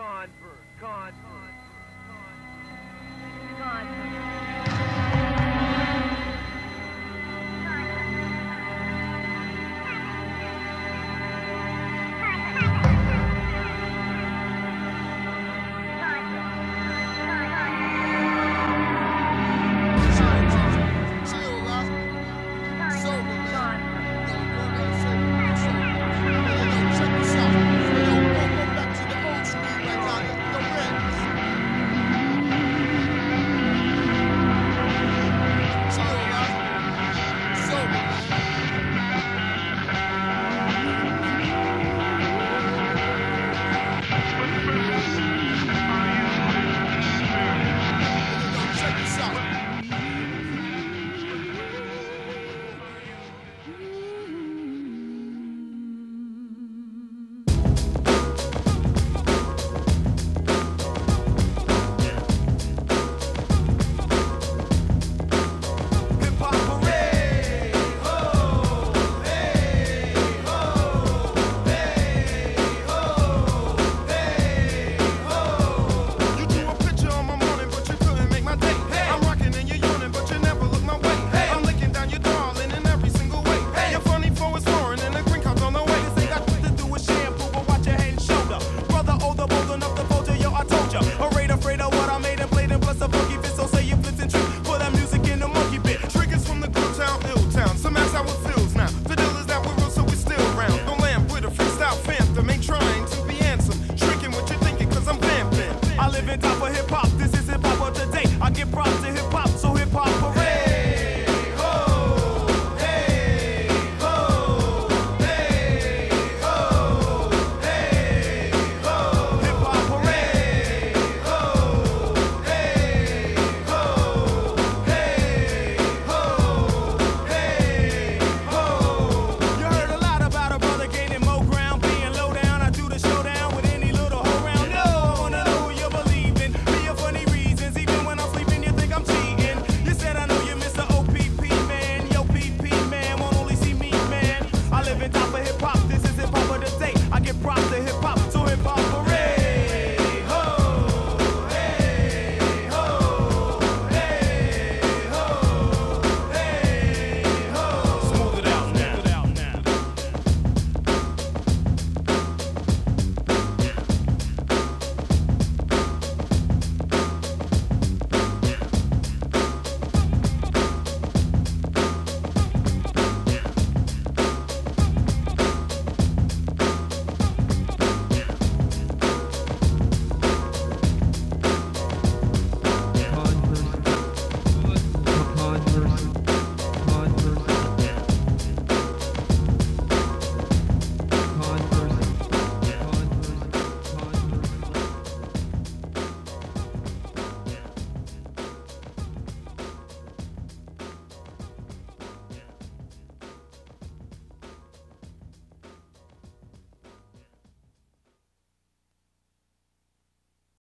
convert, convert.